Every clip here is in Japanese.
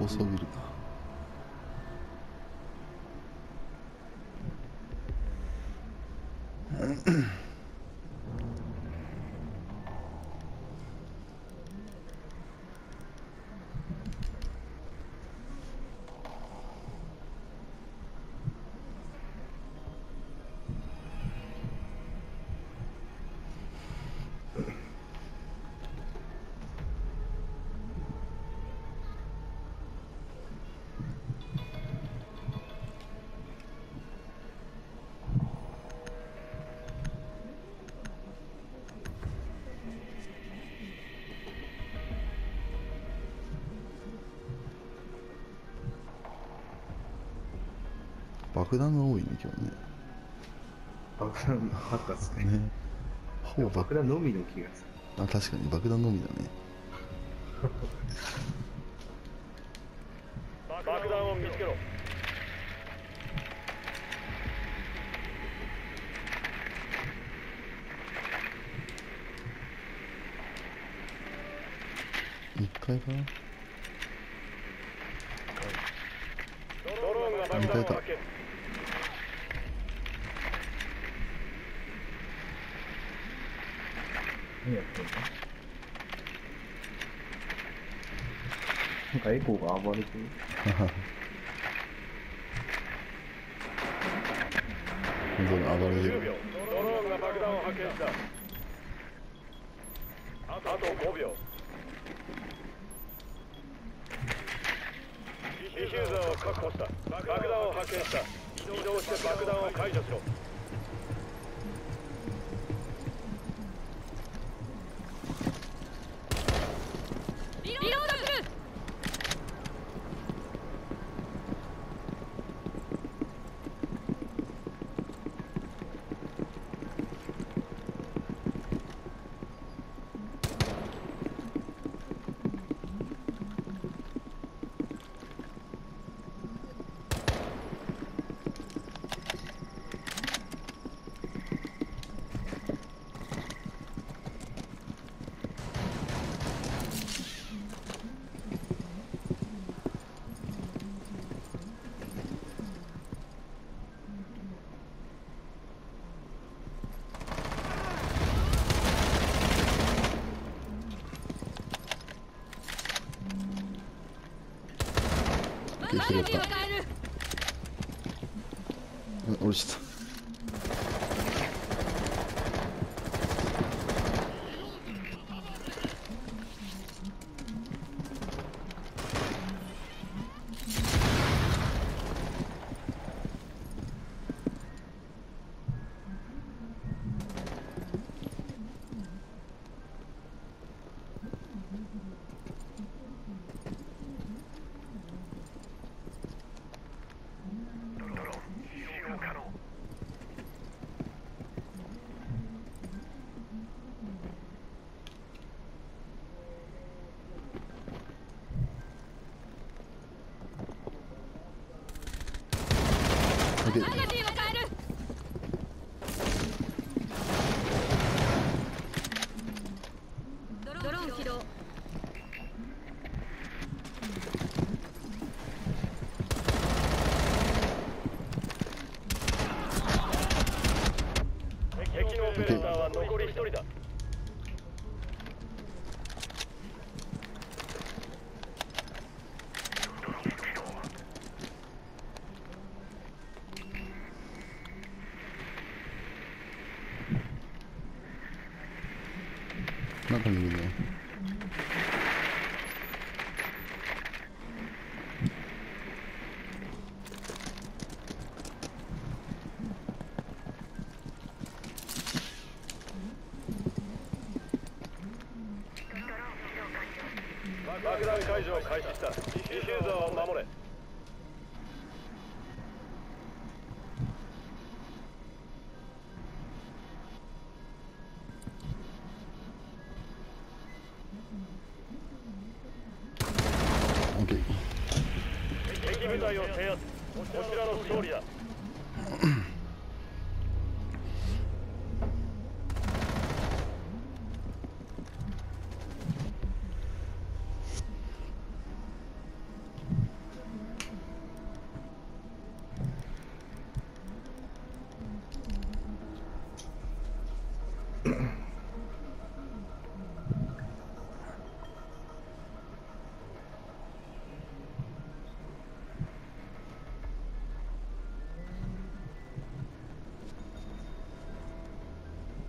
高層ビルだ。うん爆弾が多いね今日ね。爆弾あったっすね。ね。ほぼ爆爆弾のみの気がする。あ確かに爆弾のみだね。爆弾を見つけろ。1階かな？ドローンが爆弾を発見何やってんのなんかエコーが暴れてる。本当に暴れて10る。秒ドローンが爆弾を発見した。あと5秒。ディフューザーを確保した。爆弾を発見した。移動して爆弾を解除しろ拾った落ちたケーマガジンを変えるドローン起動敵のオペレーターは残り1人だ中にいるね爆弾解除を開始した。ディフューザーを守れ。敵部隊を制圧。こちらの勝利だ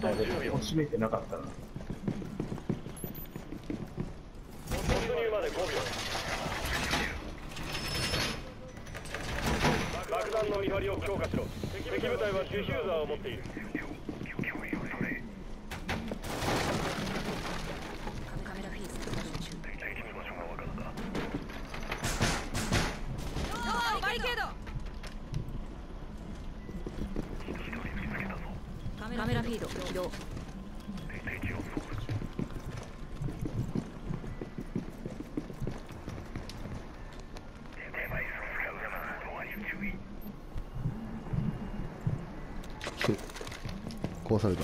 と10秒閉めてなかったな。突入まで5秒爆弾の見張りを強化しろ敵部隊はディフューザーを持っているカメラフィーズ作動中ドアにバリケードカメラフィード起動け壊された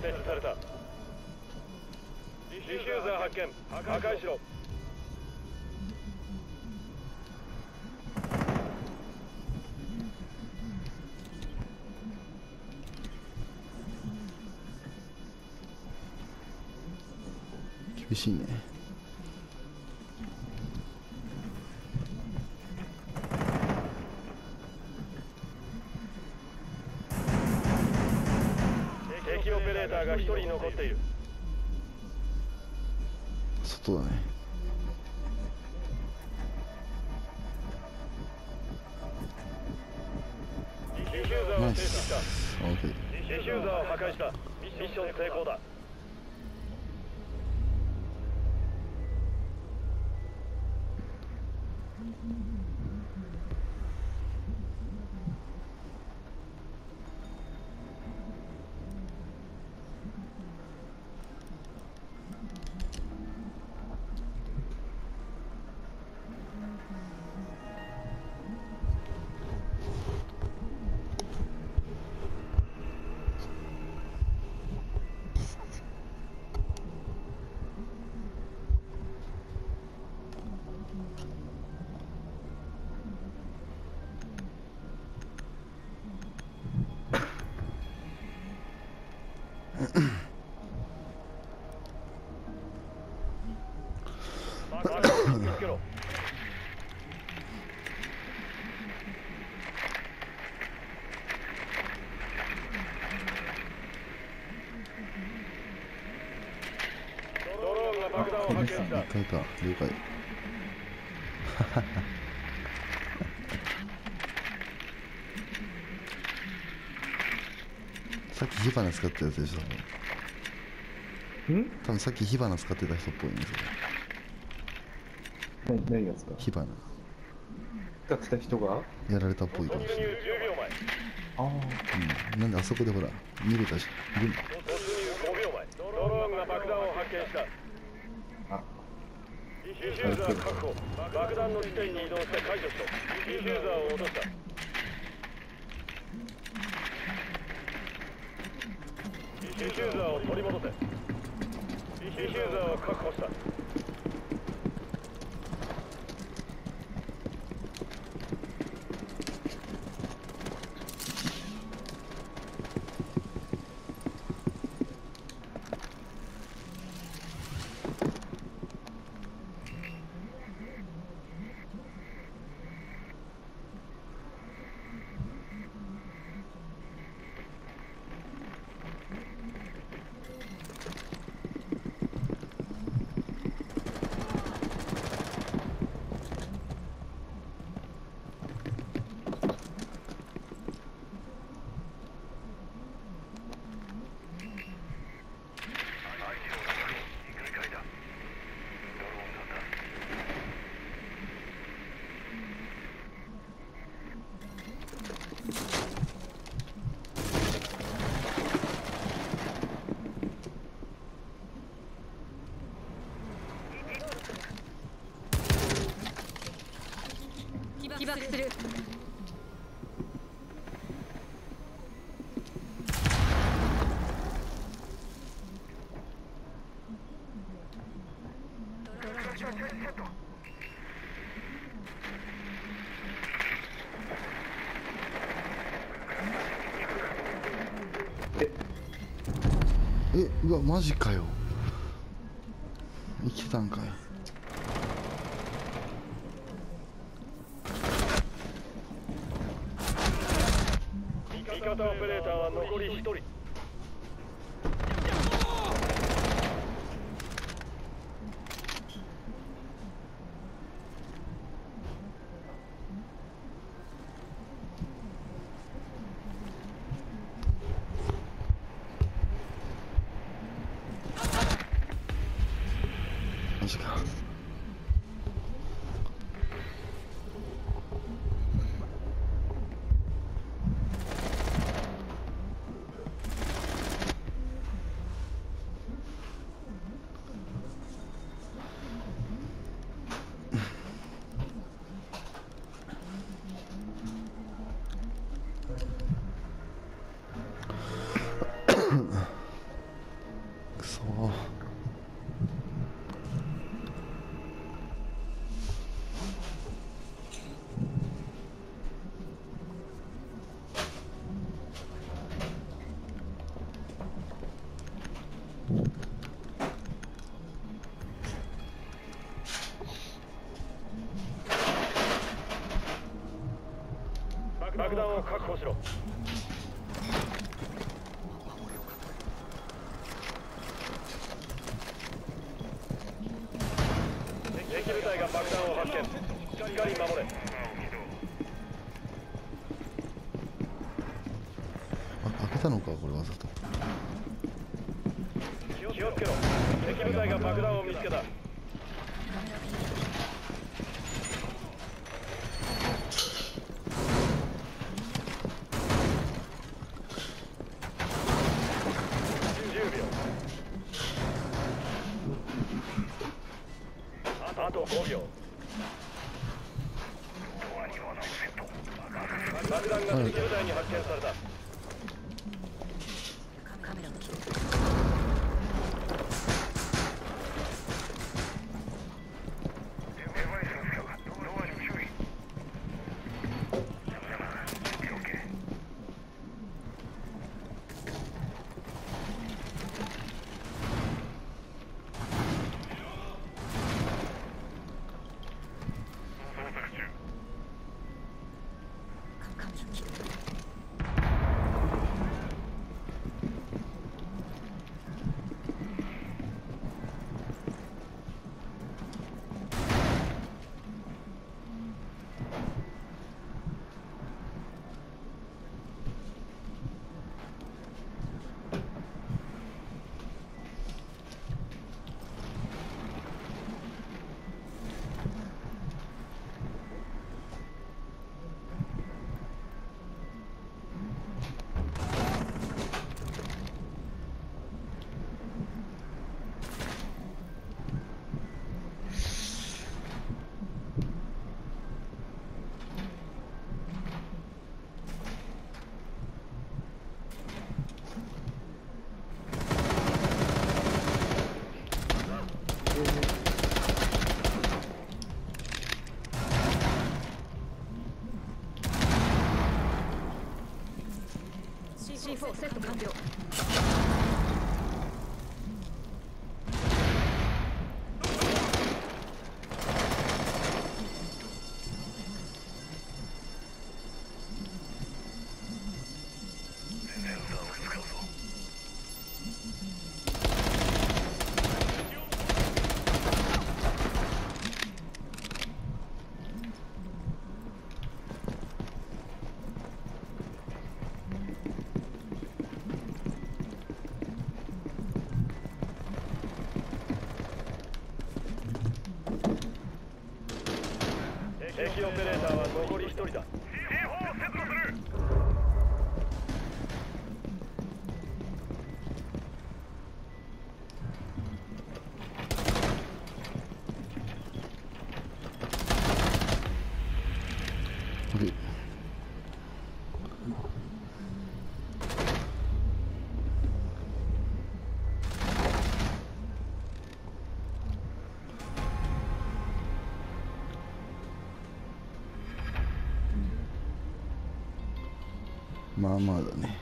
設置された。ディフューザー発見。破壊しろ。厳しいね。レーターが一人残っている。外だね。ナイスオッケーディフューザーを破壊した。ミッション成功だ爆弾を見つけろドローンが爆弾を発見した一回か。了解。さっき火花使ってたやつでしょん？多分さっき火花使ってた人っぽいんですよ何何がですか。火花。使っやられたっぽいからああ、うん、なんであそこでほら逃げたし軍ドローンが爆弾を発見した。あ。イシューザー確保。爆弾の地点に移動して解除しろ。イシューザーを落とした。イシューザーを取り戻せ。イシューザーを確保した。する。えうわマジかよ。生きてたんかい爆弾を確保しろ。敵部隊が爆弾を発見。しっかり守れ。あ開けたのかこれわざと。気をつけろ。敵部隊が爆弾を見つけた10秒ああと5秒爆弾内に発見された。C4 セット完了。まあまあだね。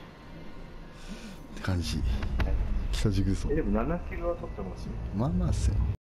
って感じ。北え、でも7キロは取ってますよ。まあまあっすよ